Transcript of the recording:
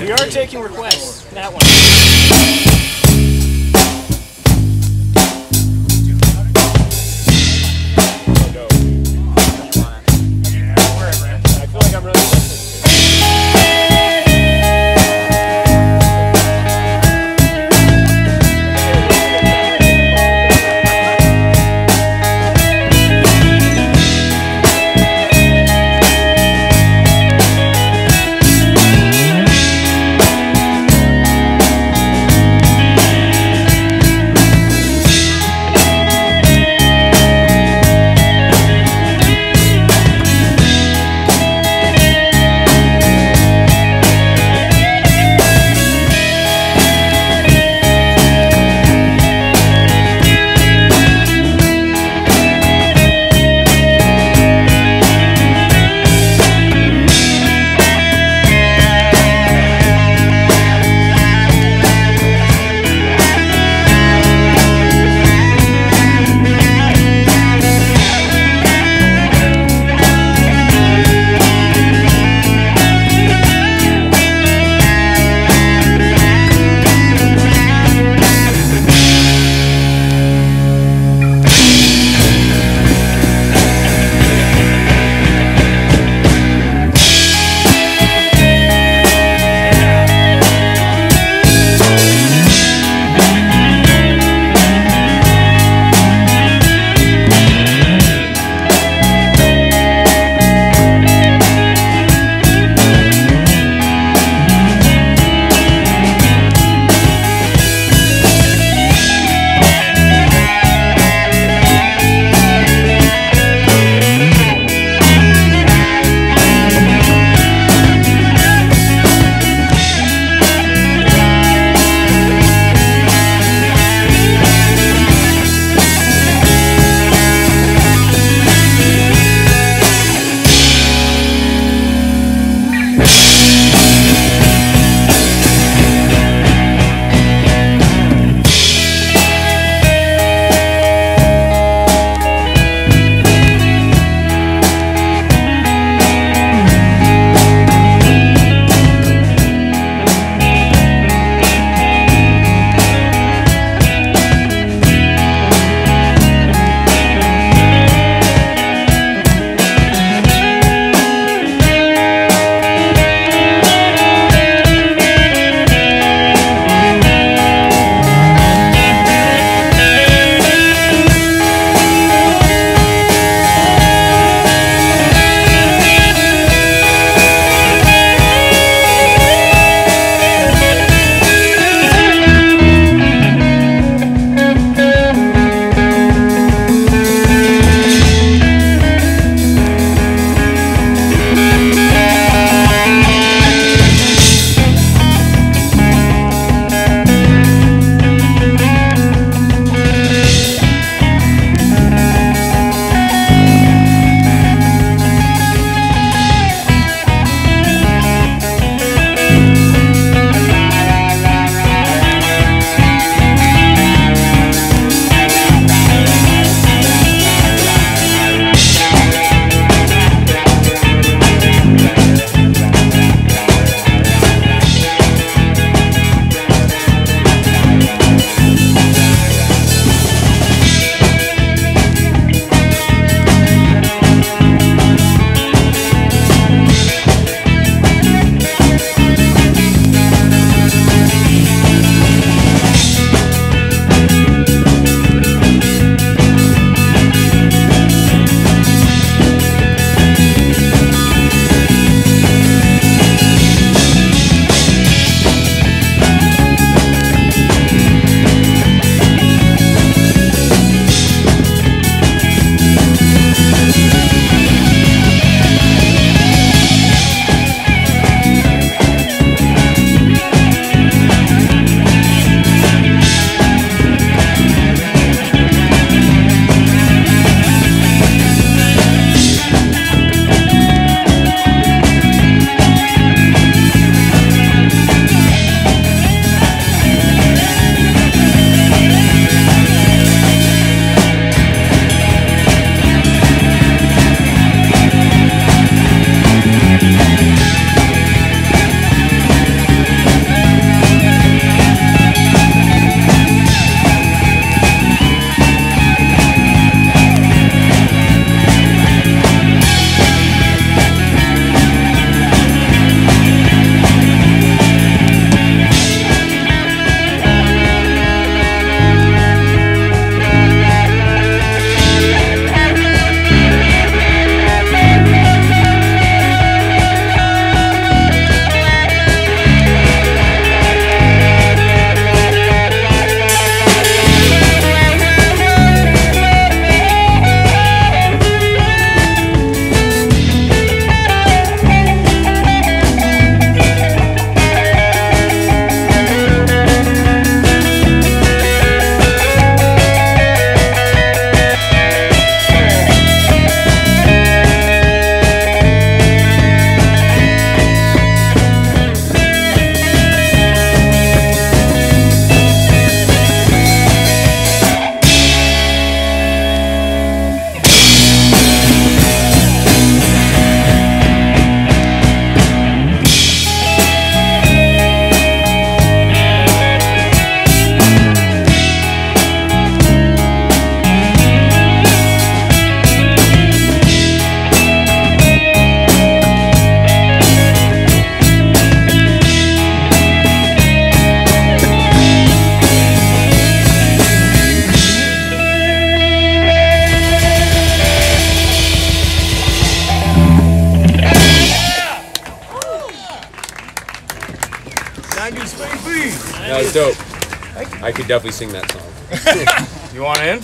we are taking requests. That one. Dope. I could definitely sing that song. You want in?